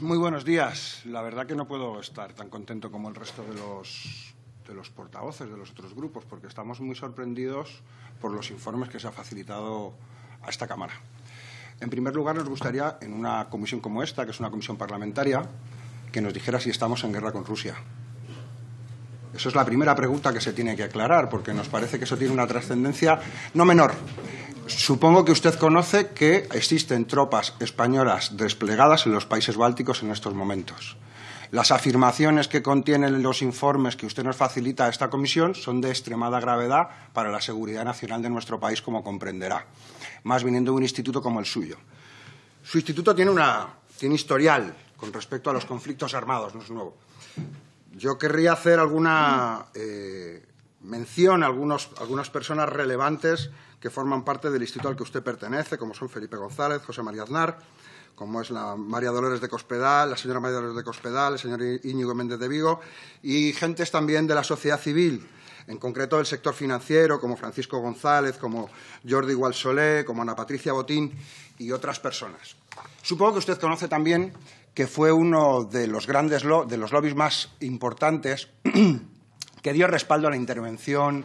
Muy buenos días. La verdad que no puedo estar tan contento como el resto de los, de los portavoces de los otros grupos, porque estamos muy sorprendidos por los informes que se ha facilitado a esta Cámara. En primer lugar, nos gustaría, en una comisión como esta, que es una comisión parlamentaria, que nos dijera si estamos en guerra con Rusia. Eso es la primera pregunta que se tiene que aclarar, porque nos parece que eso tiene una trascendencia no menor. Supongo que usted conoce que existen tropas españolas desplegadas en los países bálticos en estos momentos. Las afirmaciones que contienen los informes que usted nos facilita a esta comisión son de extremada gravedad para la seguridad nacional de nuestro país, como comprenderá, más viniendo de un instituto como el suyo. Su instituto tiene, una, tiene historial con respecto a los conflictos armados, no es nuevo. Yo querría hacer alguna eh, mención a algunos, algunas personas relevantes que forman parte del instituto al que usted pertenece, como son Felipe González, José María Aznar, como es la María Dolores de Cospedal, la señora María Dolores de Cospedal, el señor Íñigo Méndez de Vigo, y gentes también de la sociedad civil, en concreto del sector financiero, como Francisco González, como Jordi Gualsolé, como Ana Patricia Botín y otras personas. Supongo que usted conoce también que fue uno de los grandes de los lobbies más importantes que dio respaldo a la intervención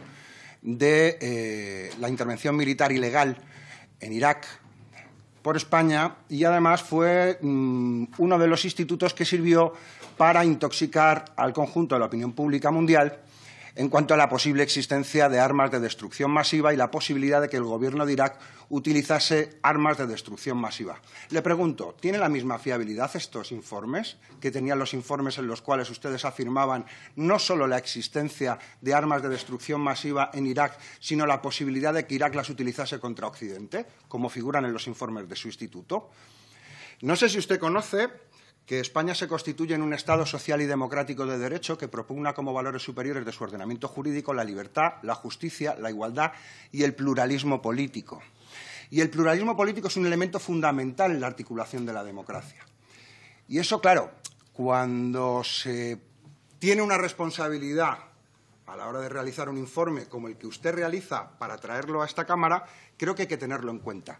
de eh, la intervención militar ilegal en Irak por España y además fue mm, uno de los institutos que sirvió para intoxicar al conjunto de la opinión pública mundial en cuanto a la posible existencia de armas de destrucción masiva y la posibilidad de que el gobierno de Irak utilizase armas de destrucción masiva. Le pregunto, ¿tiene la misma fiabilidad estos informes que tenían los informes en los cuales ustedes afirmaban no solo la existencia de armas de destrucción masiva en Irak, sino la posibilidad de que Irak las utilizase contra Occidente, como figuran en los informes de su instituto? No sé si usted conoce que España se constituye en un Estado social y democrático de derecho que propugna como valores superiores de su ordenamiento jurídico la libertad, la justicia, la igualdad y el pluralismo político. Y el pluralismo político es un elemento fundamental en la articulación de la democracia. Y eso, claro, cuando se tiene una responsabilidad a la hora de realizar un informe como el que usted realiza para traerlo a esta Cámara, creo que hay que tenerlo en cuenta.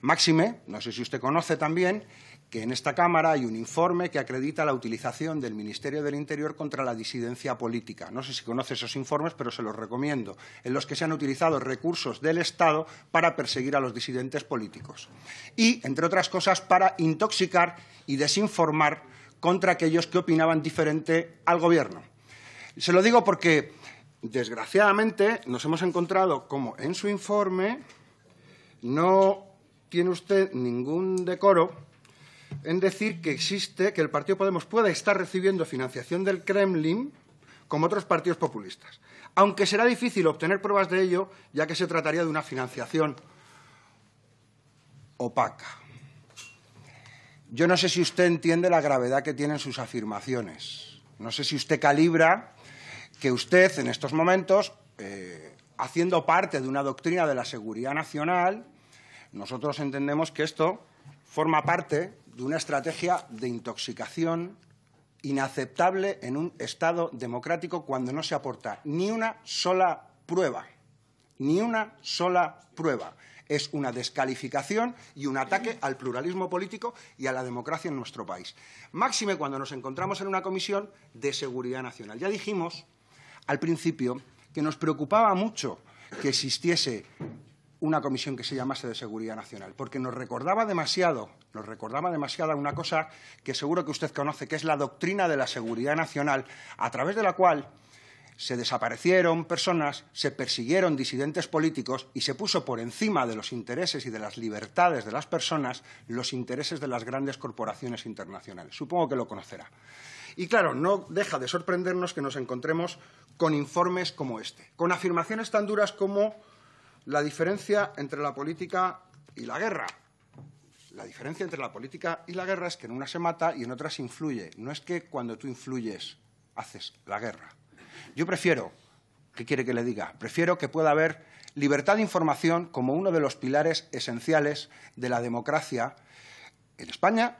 Máxime, no sé si usted conoce también, que en esta Cámara hay un informe que acredita la utilización del Ministerio del Interior contra la disidencia política. No sé si conoce esos informes, pero se los recomiendo, en los que se han utilizado recursos del Estado para perseguir a los disidentes políticos. Y, entre otras cosas, para intoxicar y desinformar contra aquellos que opinaban diferente al Gobierno. Se lo digo porque, desgraciadamente, nos hemos encontrado como en su informe no tiene usted ningún decoro en decir que existe, que el Partido Podemos pueda estar recibiendo financiación del Kremlin como otros partidos populistas, aunque será difícil obtener pruebas de ello, ya que se trataría de una financiación opaca. Yo no sé si usted entiende la gravedad que tienen sus afirmaciones. No sé si usted calibra que usted, en estos momentos, eh, haciendo parte de una doctrina de la seguridad nacional, nosotros entendemos que esto forma parte de una estrategia de intoxicación inaceptable en un Estado democrático cuando no se aporta ni una sola prueba, ni una sola prueba. Es una descalificación y un ataque al pluralismo político y a la democracia en nuestro país. Máxime cuando nos encontramos en una comisión de seguridad nacional. Ya dijimos al principio que nos preocupaba mucho que existiese una comisión que se llamase de Seguridad Nacional, porque nos recordaba demasiado, nos recordaba demasiado una cosa que seguro que usted conoce, que es la doctrina de la seguridad nacional, a través de la cual se desaparecieron personas, se persiguieron disidentes políticos y se puso por encima de los intereses y de las libertades de las personas los intereses de las grandes corporaciones internacionales. Supongo que lo conocerá. Y claro, no deja de sorprendernos que nos encontremos con informes como este, con afirmaciones tan duras como la diferencia entre la política y la guerra. La diferencia entre la política y la guerra es que en una se mata y en otra se influye. No es que cuando tú influyes haces la guerra. Yo prefiero, ¿qué quiere que le diga? Prefiero que pueda haber libertad de información como uno de los pilares esenciales de la democracia en España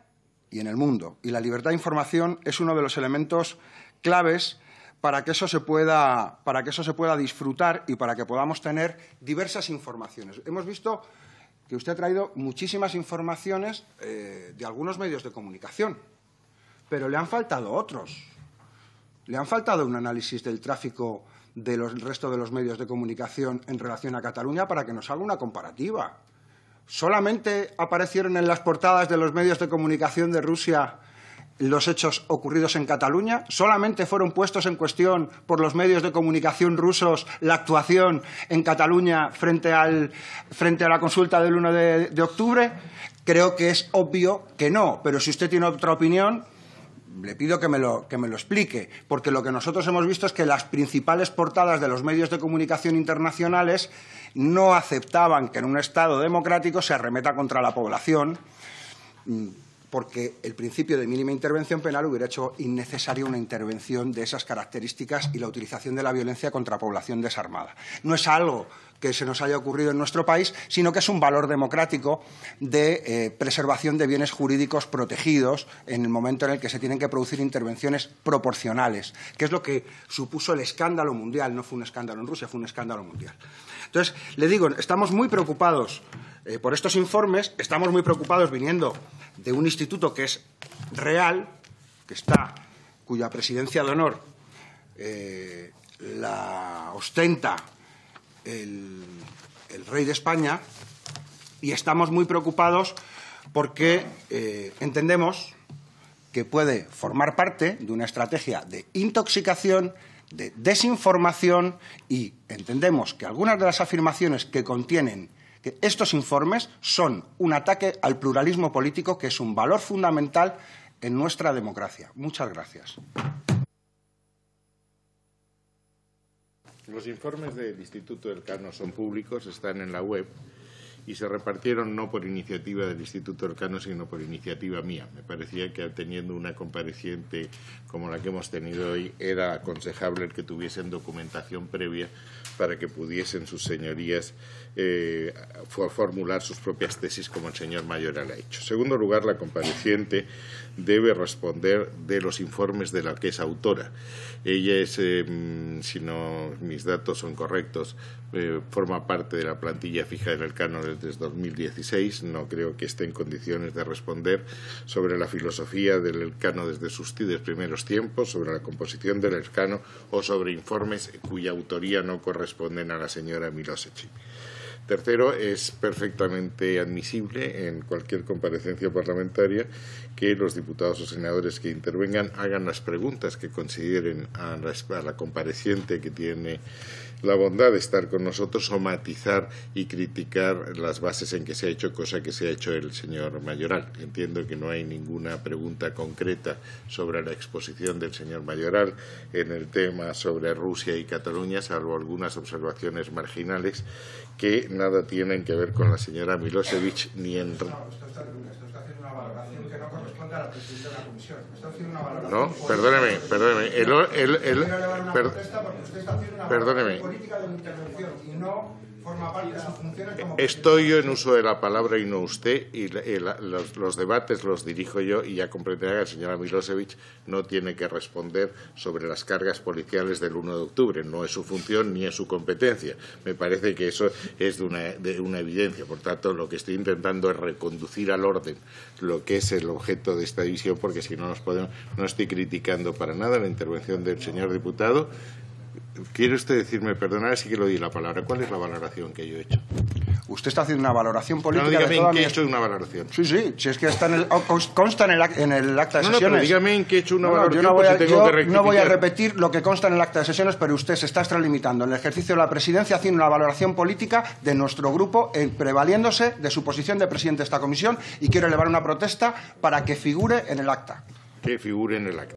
y en el mundo. Y la libertad de información es uno de los elementos claves para que eso se pueda, para que eso se pueda disfrutar y para que podamos tener diversas informaciones. Hemos visto que usted ha traído muchísimas informaciones eh, de algunos medios de comunicación. pero le han faltado otros. Le han faltado un análisis del tráfico del resto de los medios de comunicación en relación a Cataluña para que nos haga una comparativa. Solamente aparecieron en las portadas de los medios de comunicación de Rusia los hechos ocurridos en Cataluña? ¿Solamente fueron puestos en cuestión por los medios de comunicación rusos la actuación en Cataluña frente, al, frente a la consulta del 1 de, de octubre? Creo que es obvio que no, pero si usted tiene otra opinión, le pido que me, lo, que me, lo, explique, porque lo que nosotros hemos visto es que las principales portadas de los medios de comunicación internacionales no aceptaban que en un Estado democrático se arremeta contra la población porque el principio de mínima intervención penal hubiera hecho innecesaria una intervención de esas características y la utilización de la violencia contra población desarmada. No es algo que se nos haya ocurrido en nuestro país, sino que es un valor democrático de eh, preservación de bienes jurídicos protegidos en el momento en el que se tienen que producir intervenciones proporcionales, que es lo que supuso el escándalo mundial. No fue un escándalo en Rusia, fue un escándalo mundial. Entonces, le digo, estamos muy preocupados eh, por estos informes, estamos muy preocupados viniendo de un instituto que es real, que está, cuya presidencia de honor eh, la ostenta el, rey de España, y estamos muy preocupados porque eh, entendemos que puede formar parte de una estrategia de intoxicación, de desinformación y entendemos que algunas de las afirmaciones que contienen que estos informes son un ataque al pluralismo político, que es un valor fundamental en nuestra democracia. Muchas gracias. Los informes del Instituto del Cano son públicos, están en la web y se repartieron no por iniciativa del Instituto Elcano, sino por iniciativa mía. Me parecía que teniendo una compareciente como la que hemos tenido hoy, era aconsejable el que tuviesen documentación previa para que pudiesen sus señorías eh, formular sus propias tesis como el señor Mayoral ha hecho. En segundo lugar, la compareciente debe responder de los informes de la que es autora. Ella es, eh, si no mis datos son correctos, eh, forma parte de la plantilla fija del Elcano desde 2016. No creo que esté en condiciones de responder sobre la filosofía del Elcano desde sus primeros tiempos, sobre la composición del Elcano o sobre informes cuya autoría no corresponden a la señora Milosevic. Tercero, es perfectamente admisible en cualquier comparecencia parlamentaria que los diputados o senadores que intervengan hagan las preguntas que consideren a la, compareciente que tiene la bondad de estar con nosotros o matizar y criticar las bases en que se ha hecho, cosa que se ha hecho el señor Mayoral. Entiendo que no hay ninguna pregunta concreta sobre la exposición del señor Mayoral en el tema sobre Rusia y Cataluña, salvo algunas observaciones marginales que nada tienen que ver con la señora Milosevic ni en... No, perdóneme, perdóneme. El, el, el, per, perdóneme. Estoy yo en uso de la palabra y no usted, y los, debates los dirijo yo, y ya comprenderá que la señora Milosevic no tiene que responder sobre las cargas policiales del 1 de octubre. No es su función ni es su competencia. Me parece que eso es de una, de una evidencia. Por tanto, lo que estoy intentando es reconducir al orden lo que es el objeto de esta división, porque si no nos podemos, no estoy criticando para nada la intervención del señor diputado ¿Quiere usted decirme, perdonar si que lo di la palabra, cuál es la valoración que yo he hecho? Usted está haciendo una valoración política. No, dígame de en qué he hecho una valoración. Sí, sí, si es que está en el, consta en el, en el acta de no, sesiones. No, pero dígame en qué he hecho una no, valoración. Yo no voy, a, si tengo yo que no voy a repetir lo que consta en el acta de sesiones, pero usted se está extralimitando en el ejercicio de la presidencia haciendo una valoración política de nuestro grupo, en, prevaliéndose de su posición de presidente de esta comisión, y quiero elevar una protesta para que figure en el acta. Que figure en el acta.